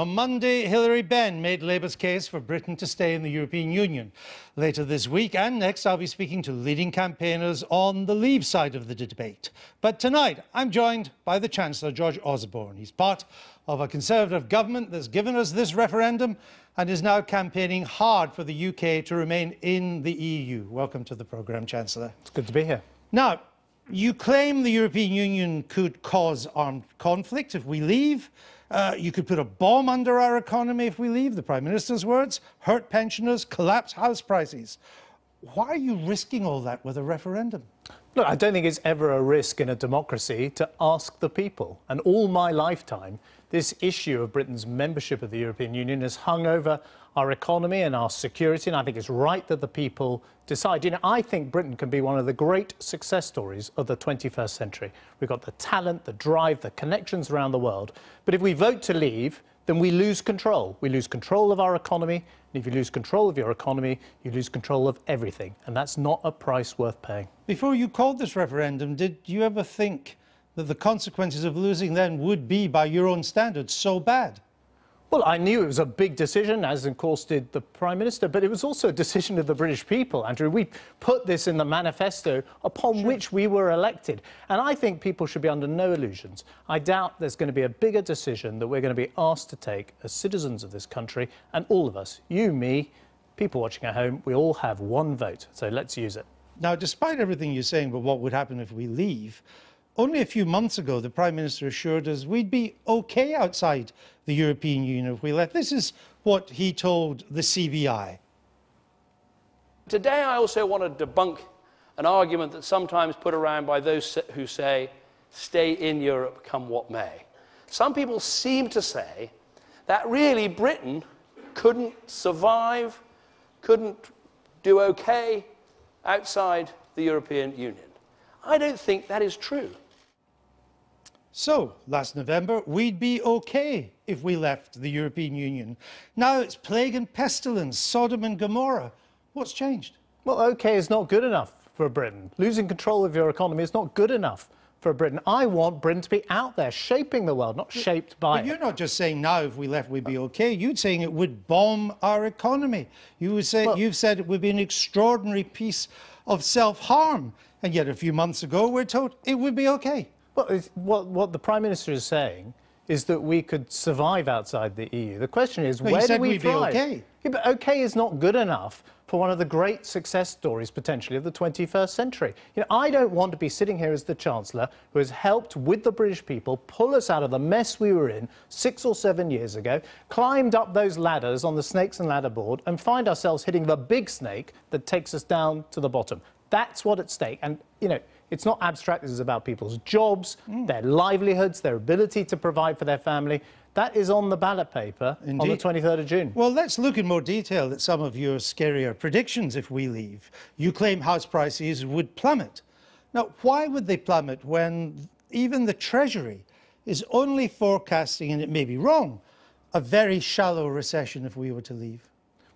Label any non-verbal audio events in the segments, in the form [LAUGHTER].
On Monday, Hilary Benn made Labour's case for Britain to stay in the European Union. Later this week and next, I'll be speaking to leading campaigners on the Leave side of the debate. But tonight, I'm joined by the Chancellor, George Osborne. He's part of a Conservative government that's given us this referendum and is now campaigning hard for the UK to remain in the EU. Welcome to the programme, Chancellor. It's good to be here. Now, you claim the European Union could cause armed conflict if we leave. Uh, you could put a bomb under our economy if we leave, the Prime Minister's words, hurt pensioners, collapse house prices. Why are you risking all that with a referendum? Look, I don't think it's ever a risk in a democracy to ask the people. And all my lifetime, this issue of Britain's membership of the European Union has hung over our economy and our security, and I think it's right that the people decide. You know, I think Britain can be one of the great success stories of the 21st century. We've got the talent, the drive, the connections around the world. But if we vote to leave, then we lose control. We lose control of our economy. And if you lose control of your economy, you lose control of everything. And that's not a price worth paying. Before you called this referendum, did you ever think that the consequences of losing then would be, by your own standards, so bad? Well, I knew it was a big decision, as of course did the Prime Minister, but it was also a decision of the British people, Andrew. We put this in the manifesto upon sure. which we were elected. And I think people should be under no illusions. I doubt there's going to be a bigger decision that we're going to be asked to take as citizens of this country, and all of us, you, me, people watching at home, we all have one vote, so let's use it. Now, despite everything you're saying about what would happen if we leave, only a few months ago, the Prime Minister assured us we'd be okay outside the European Union if we left. This is what he told the CBI. Today, I also want to debunk an argument that's sometimes put around by those who say, stay in Europe, come what may. Some people seem to say that really Britain couldn't survive, couldn't do okay outside the European Union. I don't think that is true. So, last November, we'd be okay if we left the European Union. Now it's plague and pestilence, Sodom and Gomorrah. What's changed? Well, okay is not good enough for Britain. Losing control of your economy is not good enough for Britain. I want Britain to be out there, shaping the world, not shaped by but it. you're not just saying now if we left we'd be okay. You're saying it would bomb our economy. You would say, well, you've said it would be an extraordinary piece of self-harm. And yet a few months ago we're told it would be okay. Well, what, what the Prime Minister is saying is that we could survive outside the EU. The question is, no, where do we thrive? okay. Yeah, but okay is not good enough for one of the great success stories, potentially, of the 21st century. You know, I don't want to be sitting here as the Chancellor who has helped, with the British people, pull us out of the mess we were in six or seven years ago, climbed up those ladders on the snakes and ladder board, and find ourselves hitting the big snake that takes us down to the bottom. That's what at stake. And, you know, it's not abstract. This is about people's jobs, mm. their livelihoods, their ability to provide for their family. That is on the ballot paper Indeed. on the 23rd of June. Well, let's look in more detail at some of your scarier predictions if we leave. You claim house prices would plummet. Now, why would they plummet when even the Treasury is only forecasting, and it may be wrong, a very shallow recession if we were to leave?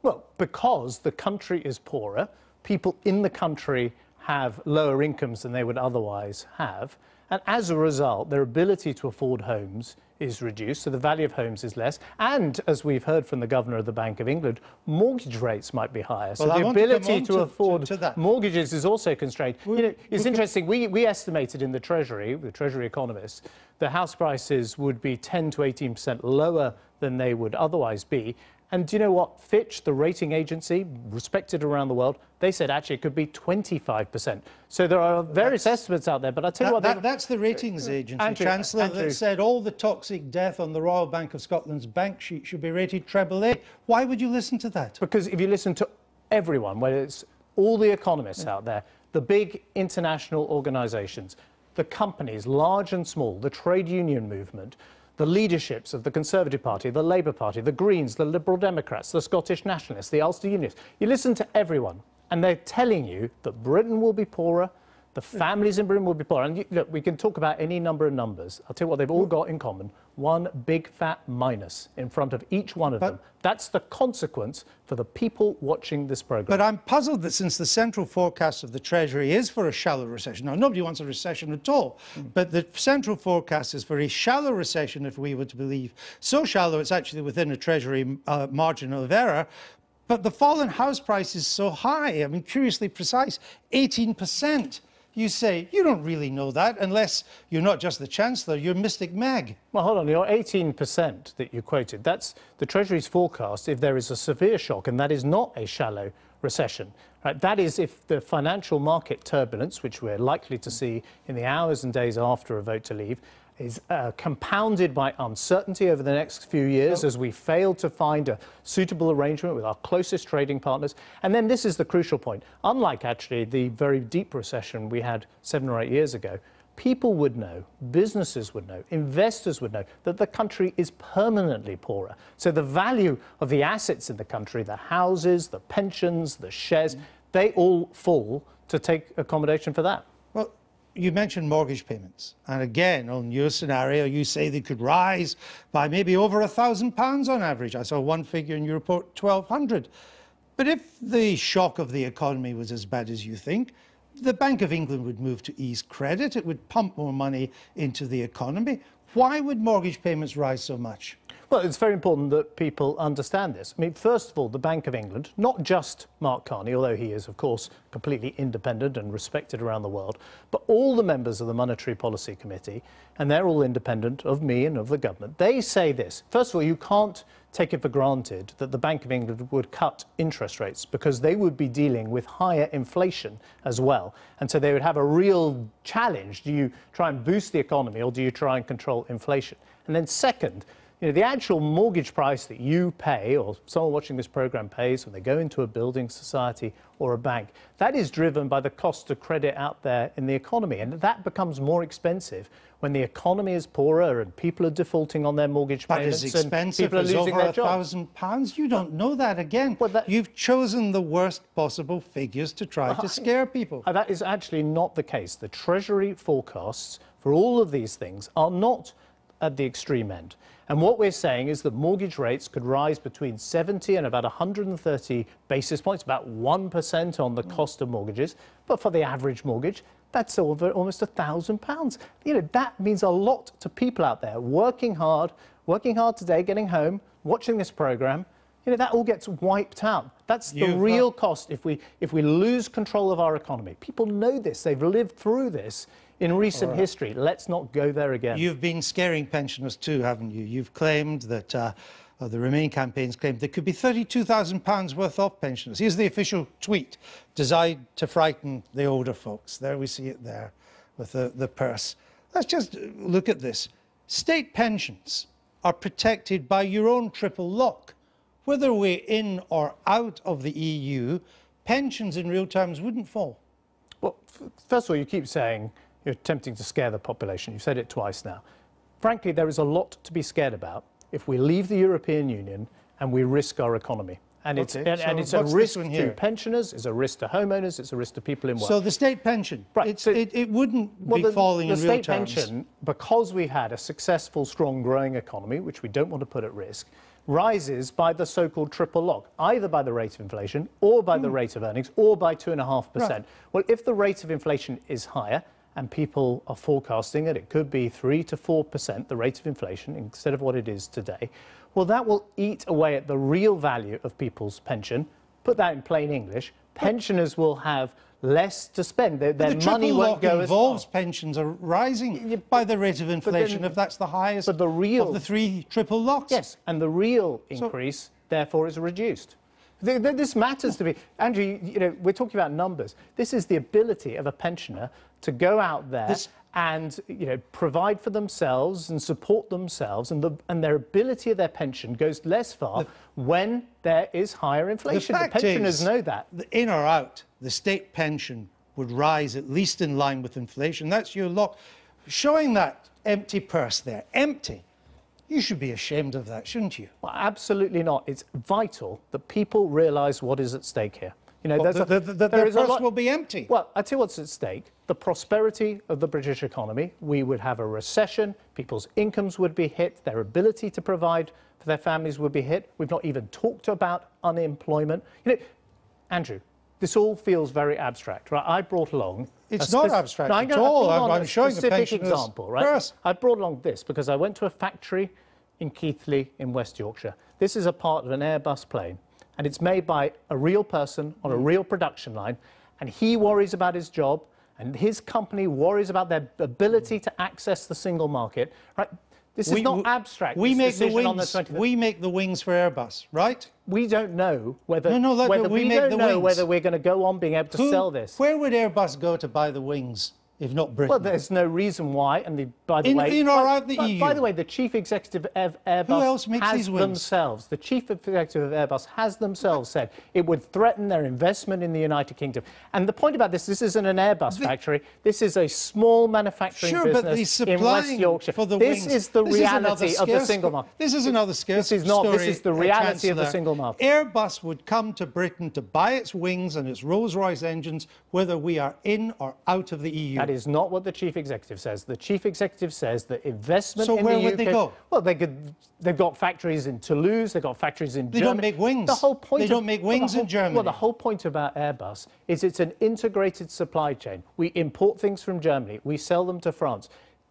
Well, because the country is poorer, people in the country have lower incomes than they would otherwise have. And as a result, their ability to afford homes is reduced, so the value of homes is less. And as we've heard from the Governor of the Bank of England, mortgage rates might be higher. So well, the ability to, to, afford to, to mortgages is also constrained. We, you know, it's we interesting, we, we estimated in the Treasury, the Treasury economists, the house prices would be 10 to 18% lower than they would otherwise be. And do you know what? Fitch, the rating agency, respected around the world, they said actually it could be 25%. So there are various that's, estimates out there, but I'll tell that, you what... That, that's the ratings uh, agency, Andrew, Chancellor, Andrew. that said all the toxic death on the Royal Bank of Scotland's bank sheet should be rated treble A. Why would you listen to that? Because if you listen to everyone, whether it's all the economists yeah. out there, the big international organisations, the companies, large and small, the trade union movement, the leaderships of the Conservative Party, the Labour Party, the Greens, the Liberal Democrats, the Scottish Nationalists, the Ulster Unionists. You listen to everyone, and they're telling you that Britain will be poorer, The families in Britain will be poorer. And you, look, we can talk about any number of numbers. I'll tell you what they've all got in common. One big fat minus in front of each one of But- them. That's the consequence for the people watching this programme. But I'm puzzled that since the central forecast of the Treasury is for a shallow recession, now nobody wants a recession at all, but the central forecast is for a shallow recession, if we were to believe. So shallow, it's actually within a Treasury uh, margin of error. But the fall in house price is so high, I mean, curiously precise 18%. You say, you don't really know that unless you're not just the Chancellor, you're Mystic Meg. Well, hold on. Your 18% that you quoted, that's the Treasury's forecast if there is a severe shock, and that is not a shallow recession. Right? That is if the financial market turbulence, which we're likely to see in the hours and days after a vote to leave, is uh, compounded by uncertainty over the next few years as we fail to find a suitable arrangement with our closest trading partners. And then this is the crucial point. Unlike actually the very deep recession we had seven or eight years ago, people would know, businesses would know, investors would know that the country is permanently poorer. So the value of the assets in the country, the houses, the pensions, the shares, they all fall to take accommodation for that. You mentioned mortgage payments. And again, on your scenario, you say they could rise by maybe over a thousand pounds on average. I saw one figure in your report, 1200. But if the shock of the economy was as bad as you think, the Bank of England would move to ease credit. It would pump more money into the economy. Why would mortgage payments rise so much? Well, it's very important that people understand this. I mean, first of all, the Bank of England, not just Mark Carney, although he is, of course, completely independent and respected around the world, but all the members of the Monetary Policy Committee, and they're all independent of me and of the government, they say this. First of all, you can't take it for granted that the Bank of England would cut interest rates because they would be dealing with higher inflation as well. And so they would have a real challenge. Do you try and boost the economy or do you try and control inflation? And then, second, you know, the actual mortgage price that you pay or someone watching this program pays when they go into a building society or a bank, that is driven by the cost of credit out there in the economy. And that becomes more expensive when the economy is poorer and people are defaulting on their mortgage But payments as and expensive people are losing over a thousand pounds, you don't know that again. Well, that- You've chosen the worst possible figures to try to scare people. Uh, That is actually not the case. The Treasury forecasts for all of these things are not at the extreme end. And what we're saying is that mortgage rates could rise between 70 and about 130 basis points, about 1% on the cost of mortgages. But for the average mortgage, that's over almost a thousand pounds. You know, that means a lot to people out there working hard, working hard today, getting home, watching this program. You know, that all gets wiped out. That's the You've, uh, real cost if we if we lose control of our economy. People know this. They've lived through this in recent history. Let's not go there again. You've been scaring pensioners too, haven't you? You've claimed that, uh, or the Remain campaigns claimed there could be £32,000 worth of pensioners. Here's the official tweet designed to frighten the older folks. There we see it there with the, the purse. Let's just look at this. State pensions are protected by your own triple lock. Whether we're in or out of the EU, pensions in real terms wouldn't fall. Well, f- first of all, you keep saying you're attempting to scare the population. You've said it twice now. Frankly, there is a lot to be scared about if we leave the European Union and we risk our economy. And it's, Okay, and, and so it's a risk to pensioners, it's a risk to homeowners, it's a risk to people in work. So the state pension, Right, it's, so- it, it wouldn't Well, be the, falling the in real terms. The state pension, because we had a successful, strong, growing economy, which we don't want to put at risk, rises by the so-called triple lock, either by the rate of inflation, or by the rate of earnings, or by two and a half percent. Hmm. Right. Well, if the rate of inflation is higher, and people are forecasting that it could be three to four percent, the rate of inflation, instead of what it is today, well, that will eat away at the real value of people's pension. Put that in plain English, pensioners will have less to spend. Their, their the money won't go involves pensions are rising by the rate of inflation if that's the highest but the real- of the three triple locks. Yes, and the real increase, therefore, is reduced. Th- th- This matters to me. Andrew, you know, we're talking about numbers. This is the ability of a pensioner to go out there This- and you know, provide for themselves and support themselves, and, the, and their ability of their pension goes less far when there is higher inflation. The, fact pensioners is, know that. in or out, the state pension would rise at least in line with inflation. That's your lock. Showing that empty purse there, empty. You should be ashamed of that, shouldn't you? Well, absolutely not. It's vital that people realise what is at stake here. You know, Well, there's the- a, the- the- there a purse lot- will be empty. Well, I tell you what's at stake: the prosperity of the British economy. We would have a recession. People's incomes would be hit. Their ability to provide for their families would be hit. We've not even talked about unemployment. You know, Andrew, this all feels very abstract, right? I brought along. It's not abstract No, I'm at all. I'm- I'm showing a specific pensioner's example, right? purse. I brought along this because I went to a factory in Keighley in West Yorkshire. This is a part of an Airbus plane, and it's made by a real person on a Mm. real production line, and he worries about his job, and his company worries about their ability to access the single market. Right? This is not abstract. We make the on the wings. we make the wings for Airbus, right? We don't know whether No, no, let- whether we we, don't know wings. whether we're going to go on being able to Who- sell this. Where would Airbus go to buy the wings if not Britain? Well, there's no reason why, and the, by the In- way, in or by, out the by, EU? by the way, the chief executive of Airbus else makes has these wings? themselves, the chief executive of Airbus has themselves said it would threaten their investment in the United Kingdom. And the point about this, this isn't an Airbus factory. This is a small manufacturing Sure, business in West Yorkshire. for the this wings. is the This reality of the single market. This is another scarce This is not. This is the uh, reality of the single market. Airbus would come to Britain to buy its wings and its Rolls-Royce engines, whether we are in or out of the EU. That is not what the chief executive says. The chief executive says that investment So in where the would UK. they go? Well, they could. They've got factories in Toulouse. They've got factories in They Germany. don't make wings. The whole point. They of- don't make well, the wings in Germany. Well, the whole point about Airbus is it's an integrated supply chain. We import things from Germany. We sell them to France,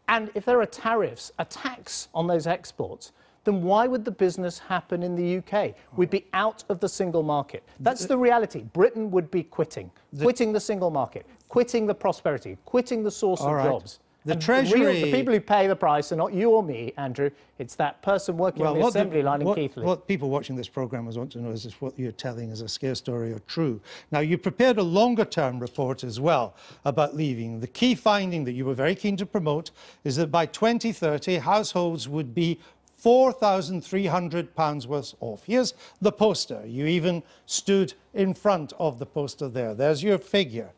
and if there are tariffs, a tax on those exports. Then why would the business happen in the UK? We'd be out of the single market. That's the reality. Britain would be quitting, quitting the single market, quitting the prosperity, quitting the source All of right. jobs. The And Treasury- the people who pay the price are not you or me, Andrew. It's that person working on the what the- assembly line in what, Keighley. What people watching this programme want to know is if what you're telling is a scare story or true. Now, you prepared a longer term report as well about leaving. The key finding that you were very keen to promote is that by 2030, households would be £4,300 worth off. Here's the poster. You even stood in front of the poster there. There's your figure.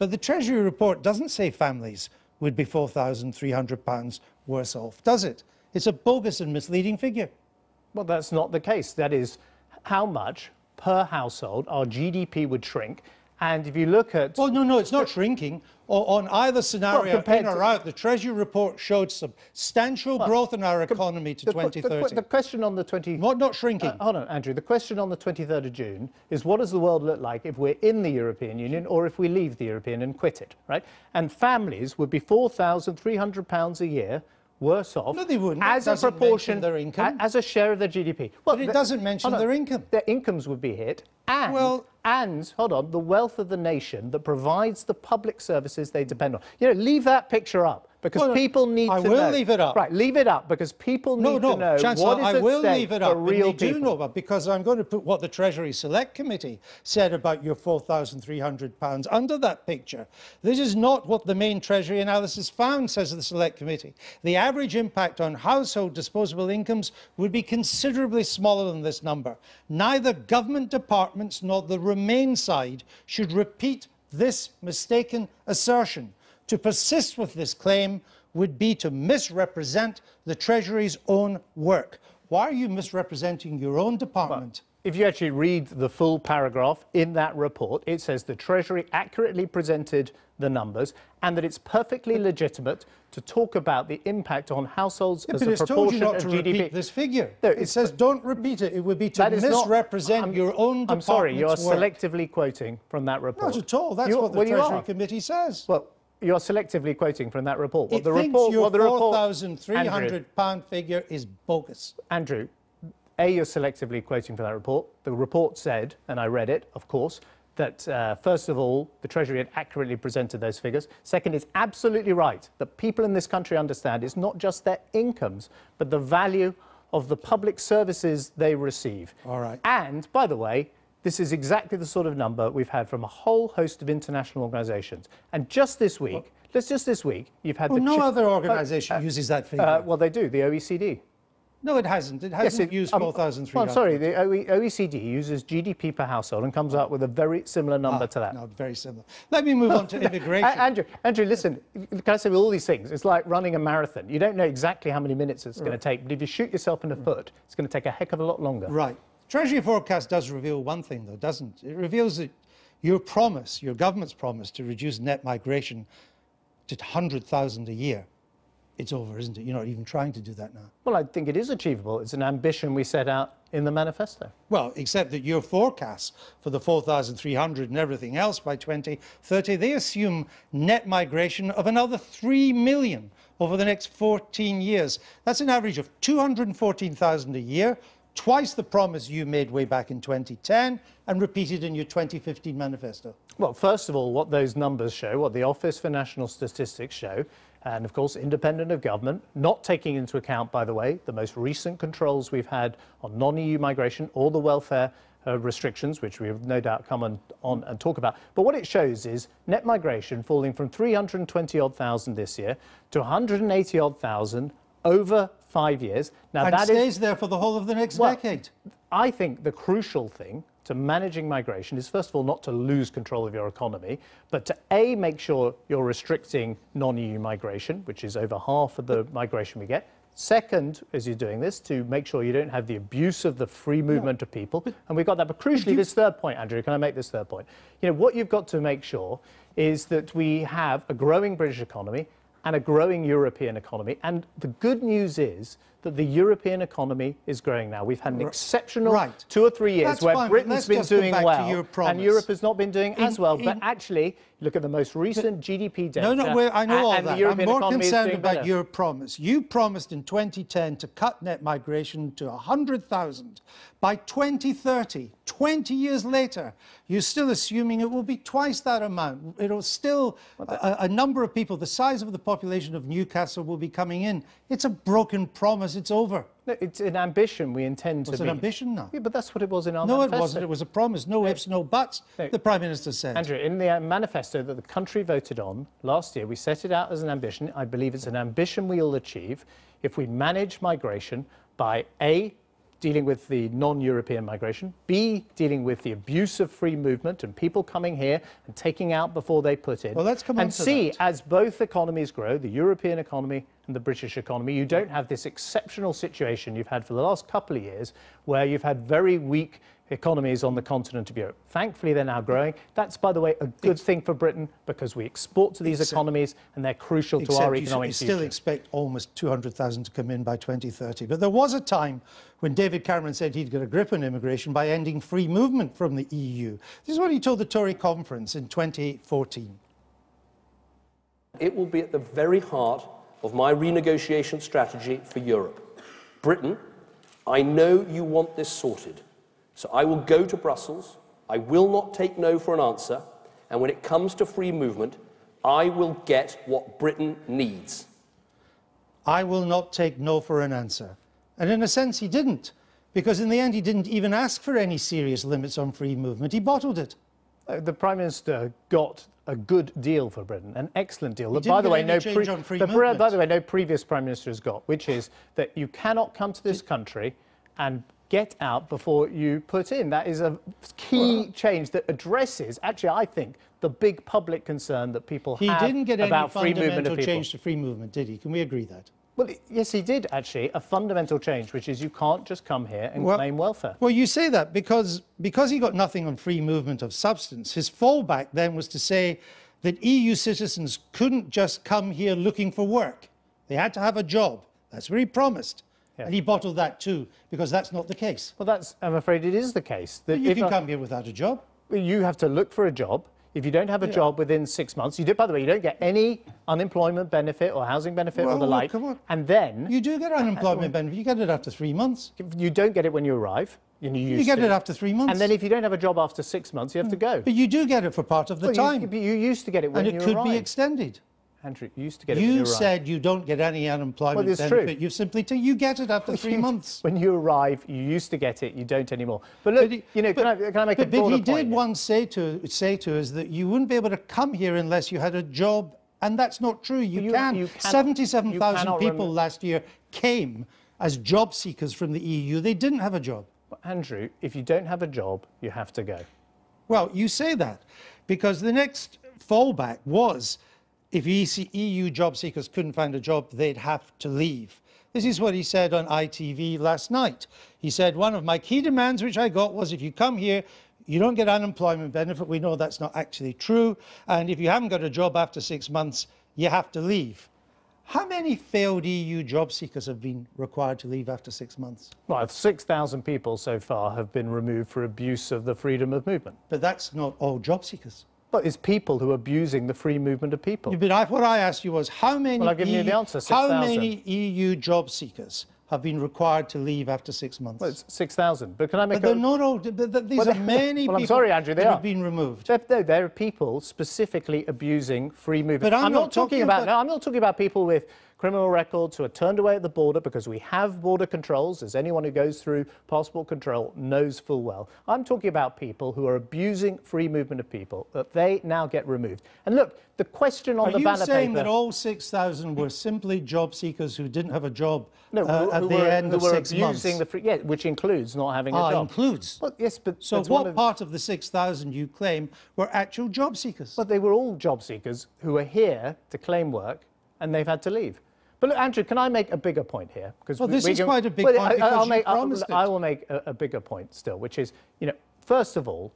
But the Treasury report doesn't say families would be £4,300 worse off, does it? It's a bogus and misleading figure. Well, that's not the case. That is how much per household our GDP would shrink. And if you look at Well, no, no, it's not shrinking. O- on either scenario, compared in or out, the Treasury report showed substantial growth in our economy to the, que- the que- 2030. the question on the 20 Not, not shrinking. Uh, hold on, Andrew. The question on the 23rd of June is what does the world look like if we're in the European Union or if we leave the European and quit it, right? And families would be £4,300 a year worse off No, they wouldn't. as a proportion their income. as a share of their GDP. Well, But it the- doesn't mention their income. Their incomes would be hit, and Well- and hold on, the wealth of the nation that provides the public services they depend on. You know, leave that picture up because Well, people need I to will leave it up. Right, leave it up because people No, need no, to know Chancellor, what is I will leave it up. real they do people. know about because I'm going to put what the Treasury Select Committee said about your £4,300 under that picture. This is not what the main Treasury analysis found, says the Select Committee. The average impact on household disposable incomes would be considerably smaller than this number. Neither government departments nor the Remain side should repeat this mistaken assertion. To persist with this claim would be to misrepresent the Treasury's own work. Why are you misrepresenting your own department? If you actually read the full paragraph in that report, it says the Treasury accurately presented the numbers and that it's perfectly legitimate to talk about the impact on households Yeah, as but a it's told proportion you not of to GDP. repeat this figure. No, it says don't repeat it. It would be to is not- misrepresent your own department. I'm sorry, you are work. selectively quoting from that report. Not at all. That's You- what the well, Treasury. Committee says. Well, you are selectively quoting from that report. What it the thinks report, your what the £4,300 figure is bogus. Andrew, A, you're selectively quoting from that report. The report said, and I read it, of course, that uh, first of all, the Treasury had accurately presented those figures. Second, it's absolutely right that people in this country understand it's not just their incomes, but the value of the public services they receive. All right. And, by the way, this is exactly the sort of number we've had from a whole host of international organisations. And just this week, let's just this week, you've had Well, the no chi- other organisation uses that figure. uh, well, they do, the OECD. no, it hasn't. It hasn't it- used um, 4,300. Well, I'm sorry, the OE OECD uses GDP per household and comes up with a very similar number to that. No, very similar. Let me move on to [LAUGHS] immigration. Andrew, Andrew, listen, can I say with all these things, it's like running a marathon. You don't know exactly how many minutes it's going to take, but if you shoot yourself in the foot, it's going to take a heck of a lot longer. Right. Treasury forecast does reveal one thing, though, doesn't it? It reveals that Your promise, your government's promise to reduce net migration to 100,000 a year, it's over, isn't it? You're not even trying to do that now. Well, I think it is achievable. It's an ambition we set out in the manifesto. Well, except that your forecasts for the 4,300 and everything else by 2030, they assume net migration of another 3 million over the next 14 years. That's an average of 214,000 a year, twice the promise you made way back in 2010 and repeated in your 2015 manifesto. Well, first of all, what those numbers show, what the Office for National Statistics show, and of course independent of government, not taking into account, by the way, the most recent controls we've had on non-EU migration or the welfare uh, restrictions, which we have no doubt come on, on, and talk about. But what it shows is net migration falling from 320 odd thousand this year to 180 odd thousand over five years. Now and that stays is, there for the whole of the next well, decade. I think the crucial thing to managing migration is first of all not to lose control of your economy, but to A, make sure you're restricting non-EU migration, which is over half of the migration we get. Second, as you're doing this, to make sure you don't have the abuse of the free movement no. of people. And we've got that. But crucially, you... this third point, Andrew, can I make this third point? You know, what you've got to make sure is that we have a growing British economy and a growing European economy. And the good news is that the European economy is growing now. We've had an exceptional right. two or three years That's where fine, Britain's been doing well and Europe has not been doing in, as well. In, but actually, look at the most recent GDP data. No, no, I know and, all that. I'm more concerned about better. your promise. You promised in 2010 to cut net migration to 100,000 by 2030. 20 years later, you're still assuming it will be twice that amount. It'll still, a, a number of people, the size of the population of Newcastle will be coming in. It's a broken promise. It's over. No, it's an ambition we intend to It's an ambition now. Yeah, but that's what it was in our no, manifesto. No, it wasn't. It was a promise. No, ifs, no buts, no. the Prime Minister said. Andrew, in the uh, manifesto that the country voted on last year, we set it out as an ambition. I believe it's an ambition we will achieve if we manage migration by A, dealing with the non-European migration, B, dealing with the abuse of free movement and people coming here and taking out before they put in. Well, let's come and C, that. as both economies grow, the European economy and the British economy, you don't have this exceptional situation you've had for the last couple of years where you've had very weak economies on the continent of Europe. Thankfully, they're now growing. That's, by the way, a good Ex thing for Britain because we export to these except, economies and they're crucial to our economic you future. still expect almost 200,000 to come in by 2030. But there was a time when David Cameron said he'd get a grip on immigration by ending free movement from the EU. This is what he told the Tory conference in 2014. It will be at the very heart of my renegotiation strategy for Europe. Britain, I know you want this sorted. So I will go to Brussels. I will not take no for an answer. And when it comes to free movement, I will get what Britain needs. I will not take no for an answer. And in a sense, he didn't. Because in the end, he didn't even ask for any serious limits on free movement. He bottled it. Uh, the Prime Minister got a good deal for Britain, an excellent deal. That, by the way, no the, by the way, no previous Prime Minister has got, which is that you cannot come to this country and get out before you put in. That is a key well, change that addresses, actually, I think, the big public concern that people he have didn't get about any free movement of people. change to free movement, did he? Can we agree that? Well, yes, he did, actually, a fundamental change, which is you can't just come here and well, claim welfare. Well, you say that because, because he got nothing on free movement of substance, his fallback then was to say that EU citizens couldn't just come here looking for work. They had to have a job. That's what he promised. Yeah. And he bottled that too, because that's not the case. Well, that's, I'm afraid it is the case. That you can come here without a job. You have to look for a job. If you don't have a yeah. job within six months, you do, by the way, you don't get any unemployment benefit or housing benefit well, or the well, like. Come on. And then... You do get unemployment [LAUGHS] benefit. You get it after three months. You don't get it when you arrive. You, you get to. it after three months. And then if you don't have a job after six months, you have to mm. go. But you do get it for part of the well, time. You, you, used to get it when and it could arrived. be extended. Andrew, you used to get it you you said you don't get any unemployment well, benefit. True. You simply you get it after three months. [LAUGHS] When you arrive, you used to get it. You don't anymore. But look, but he, you know, but, can, I, can I make but, a broader But he did once say to say to us that you wouldn't be able to come here unless you had a job, and that's not true. You, you can. Seventy-seven thousand people last year came as job seekers from the EU. They didn't have a job. But Andrew, if you don't have a job, you have to go. Well, you say that because the next fallback was if EU job seekers couldn't find a job, they'd have to leave. This is what he said on ITV last night. He said, one of my key demands which I got was if you come here, you don't get unemployment benefit. We know that's not actually true. And if you haven't got a job after six months, you have to leave. How many failed EU job seekers have been required to leave after six months? Well, 6,000 people so far have been removed for abuse of the freedom of movement. But that's not all job seekers. But it's people who are abusing the free movement of people. But I, what I asked you was how many, Well, I've given you the EU answer, how 6,000. many EU job seekers have been required to leave after six months? Well, it's 6,000. But can I make but a... they're not all, but these Well, are many well, I'm sorry, Andrew, they have been removed. There, no, there are people specifically abusing free movement. But I'm not, not talking talking about, about- No, I'm not talking about people with criminal records who are turned away at the border because we have border controls, as anyone who goes through passport control knows full well. I'm talking about people who are abusing free movement of people, that they now get removed. And look, the question on Are the you ballot saying that all 6,000 were simply job seekers who didn't have a job no, uh, who, at who the were, end who of were six abusing months? the free, yeah, which includes not having a Ah, job. includes. Well, yes, but So what of- part of the 6,000 you claim were actual job seekers? But they were all job seekers who were here to claim work and they've had to leave. But look, Andrew, can I make a bigger point here? Because Well, this is can- quite a big Well, point I, because I'll make, I'll- it. I will make a, a bigger point still, which is, you know, first of all,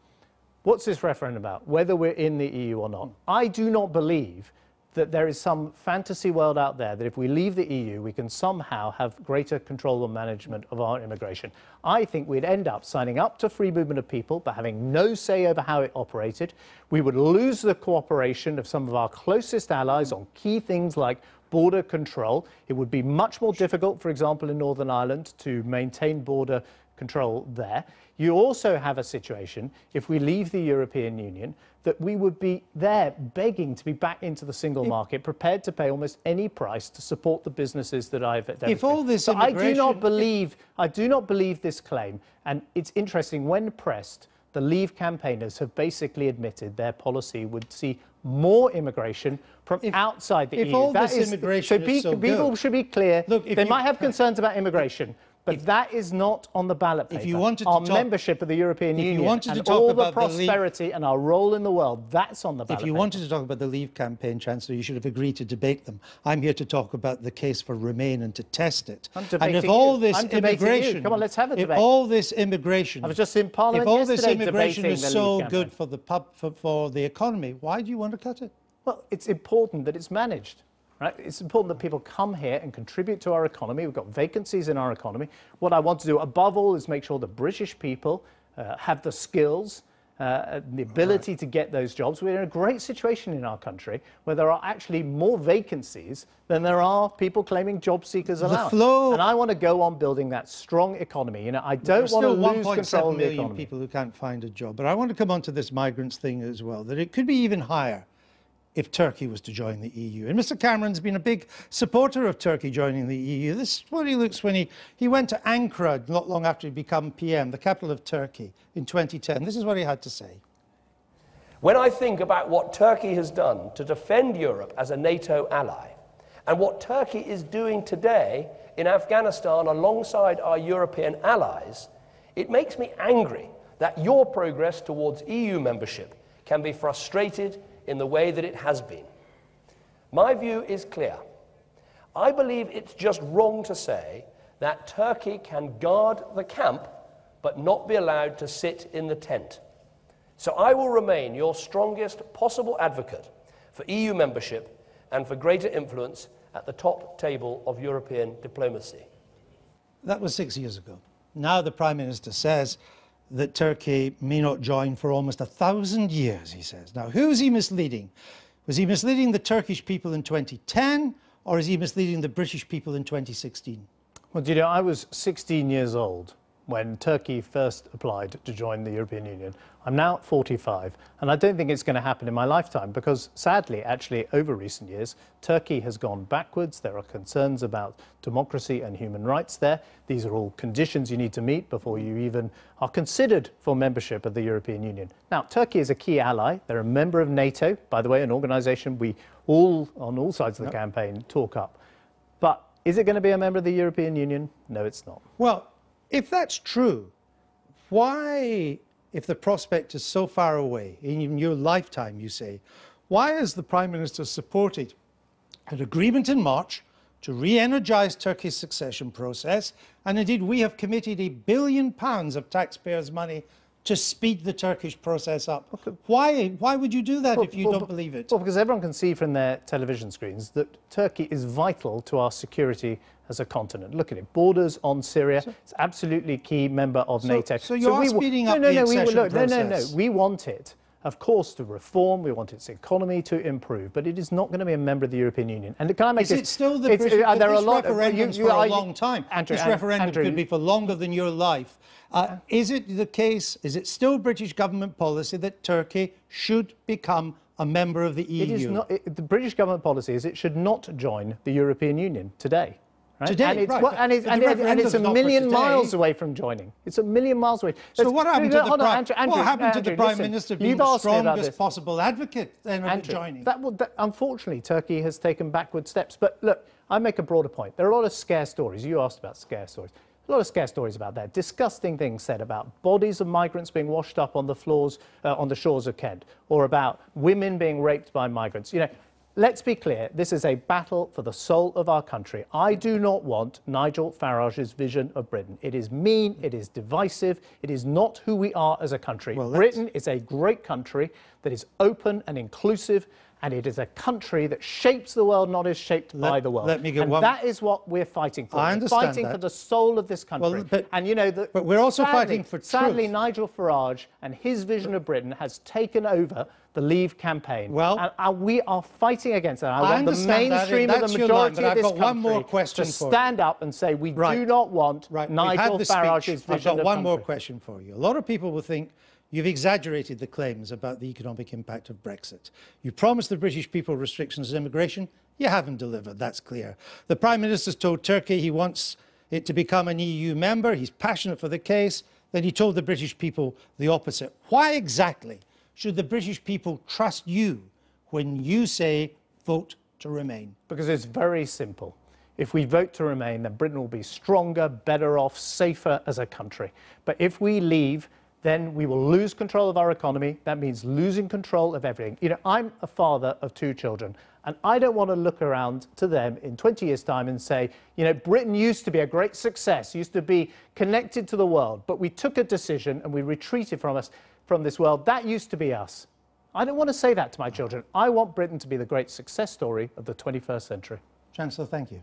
what's this referendum about? Whether we're in the EU or not. I do not believe that there is some fantasy world out there that if we leave the EU, we can somehow have greater control and management of our immigration. I think we'd end up signing up to free movement of people, but having no say over how it operated. We would lose the cooperation of some of our closest allies on key things like border control. It would be much more difficult, for example, in Northern Ireland to maintain border control there. You also have a situation, if we leave the European Union, that we would be there begging to be back into the single market, prepared to pay almost any price to support the businesses that I've identified. all this so I do not believe, I do not believe this claim. And it's interesting, when pressed, the Leave campaigners have basically admitted their policy would see more immigration from outside the if EU. all That this immigration so, be, is so people good- should be clear. Look, if they you- might have concerns about immigration, but that is not on the ballot paper. If you wanted to our talk- membership of the European if you Union wanted to and talk all about the the Leave- prosperity and our role in the world, that's on the ballot If you paper. wanted to talk about the Leave campaign, Chancellor, you should have agreed to debate them. I'm here to talk about the case for Remain and to test it. I'm and if debating all you. this I'm immigration, Come on, let's have a debate. if all this immigration, I was just in Parliament if all this immigration is so good for the pub for, for the economy, why do you want to cut it? Well, it's important that it's managed. Right? It's important that people come here and contribute to our economy. We've got vacancies in our economy. What I want to do above all is make sure the British people uh, have the skills, uh, and the ability to get those jobs. We're in a great situation in our country where there are actually more vacancies than there are people claiming job seekers allowance. flow- And I want to go on building that strong economy. You know, I don't want to lose control of the million economy. people who can't find a job. But I want to come on to this migrants thing as well, that it could be even higher if Turkey was to join the EU. And Mr Cameron's been a big supporter of Turkey joining the EU. This is what he looks when he, he went to Ankara not long after he became PM, the capital of Turkey, in 2010. This is what he had to say. When I think about what Turkey has done to defend Europe as a NATO ally, and what Turkey is doing today in Afghanistan alongside our European allies, it makes me angry that your progress towards EU membership can be frustrated in the way that it has been. My view is clear. I believe it's just wrong to say that Turkey can guard the camp but not be allowed to sit in the tent. So I will remain your strongest possible advocate for EU membership and for greater influence at the top table of European diplomacy. That was six years ago. Now the Prime Minister says that Turkey may not join for almost a thousand years, he says. Now, who is he misleading? Was he misleading the Turkish people in 2010 or is he misleading the British people in 2016? Well, do you know, I was 16 years old when Turkey first applied to join the European Union. I'm now 45, and I don't think it's going to happen in my lifetime because, sadly, actually, over recent years, Turkey has gone backwards. There are concerns about democracy and human rights there. These are all conditions you need to meet before you even are considered for membership of the European Union. Now, Turkey is a key ally. They're a member of NATO, by the way, an organization we all, on all sides of the campaign, talk up. But is it going to be a member of the European Union? No, it's not. Well, if that's true, why, if the prospect is so far away, in your lifetime, you say, why has the Prime Minister supported an agreement in March to re energise Turkey's accession process? And indeed, we have committed a billion pounds of taxpayers' money to speed the Turkish process up. Why, why would you do that if you well, don't believe it? Well, because everyone can see from their television screens that Turkey is vital to our security as a continent. Look at it, borders on Syria. So, it's absolutely key member of so, NATO. So you so we, speeding up no, no, the no, accession we, look. No, no, no. We want it of course, to reform. We want its economy to improve, but it is not going to be a member of the European Union. And can I make is it still the British? Uh, there are a lot referendums you, you, for a long time. Andrew, this referendum Andrew, could be for longer than your life. Uh, is it the case? Is it still British government policy that Turkey should become a member of the EU? It is not. It, the British government policy is it should not join the European Union today. Right? Today, and it's, right. Well, and, it's, and, and it's, a million miles away from joining. It's a million miles away. So what happened to the, Prime, Andrew, what happened Andrew, to the Prime listen, Minister being the strongest possible advocate then Andrew, joining? That, that, unfortunately, Turkey has taken backward steps. But look, I make a broader point. There are a lot of scare stories. You asked about scare stories. A lot of scare stories about that. Disgusting things said about bodies of migrants being washed up on the floors, uh, on the shores of Kent, or about women being raped by migrants. You know, Let's be clear, this is a battle for the soul of our country. I do not want Nigel Farage's vision of Britain. It is mean, it is divisive, it is not who we are as a country. Well, Britain is a great country that is open and inclusive, and it is a country that shapes the world, not is shaped let, by the world. Let me get and one. that is what we're fighting for. I understand we're fighting that. for the soul of this country. Well, but, and you know, the, but we're also sadly, fighting for truth. Sadly, Nigel Farage and his vision of Britain has taken over the Leave campaign. Well, and, and we are fighting against that. I, I want the mainstream that, of the majority line, of this I've got country one more question to stand up and say we right. do not want right. Nigel Farage's vision I've got one country. more question for you. A lot of people will think You've exaggerated the claims about the economic impact of Brexit. You promised the British people restrictions on immigration. You haven't delivered, that's clear. The Prime Minister's told Turkey he wants it to become an EU member. He's passionate for the case. Then he told the British people the opposite. Why exactly should the British people trust you when you say vote to remain? Because it's very simple. If we vote to remain, then Britain will be stronger, better off, safer as a country. But if we leave, then we will lose control of our economy. That means losing control of everything. You know, I'm a father of two children, and I don't want to look around to them in 20 years' time and say, you know, Britain used to be a great success, used to be connected to the world, but we took a decision and we retreated from us from this world. That used to be us. I don't want to say that to my children. I want Britain to be the great success story of the 21st century. Chancellor, thank you.